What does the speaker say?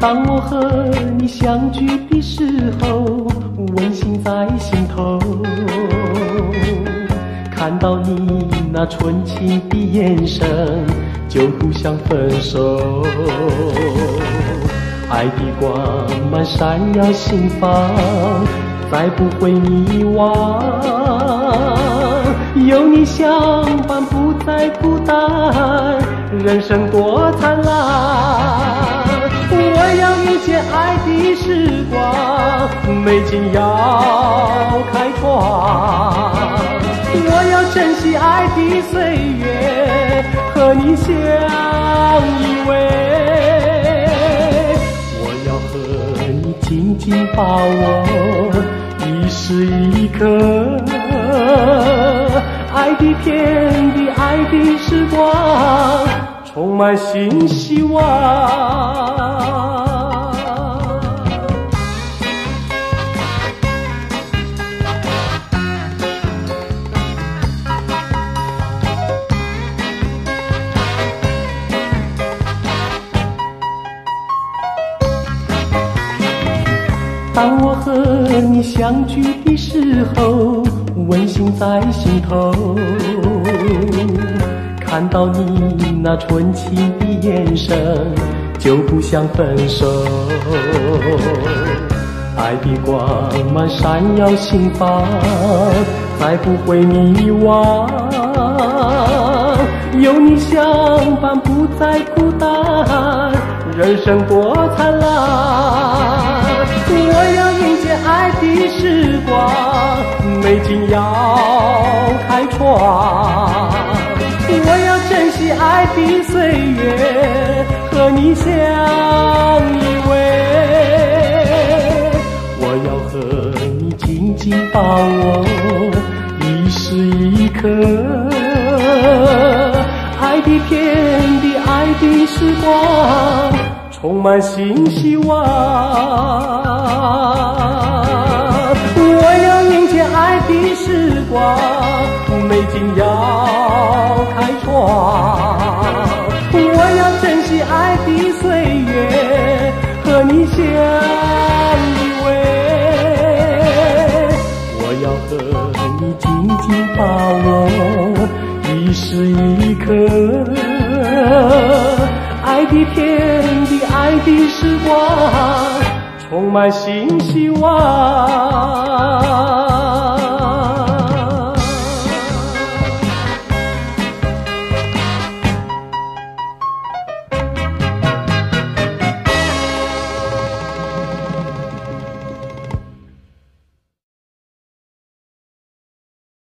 当我和你相聚的时候，温馨在心头。看到你那纯情的眼神，就不想分手。爱的光芒闪耀心房，再不会迷惘。有你相伴，不再孤单，人生多灿烂。时光，美景要开创。我要珍惜爱的岁月，和你相依偎。我要和你紧紧把握一时一刻，爱的天地，爱的时光，充满新希望。当我和你相聚的时候，温馨在心头。看到你那纯情的眼神，就不想分手。爱的光芒闪耀心房，再不会迷惘。有你相伴，不再孤单，人生多灿烂。我要迎接爱的时光，美景要开创。我要珍惜爱的岁月，和你相依偎。我要和你紧紧把握一时一刻，爱的天地，爱的时光。充满新希望，美景要开创。我要珍惜爱的岁月，和你相依偎。我要和你紧紧把握一时一刻，爱的天地。爱的时光充满新希望。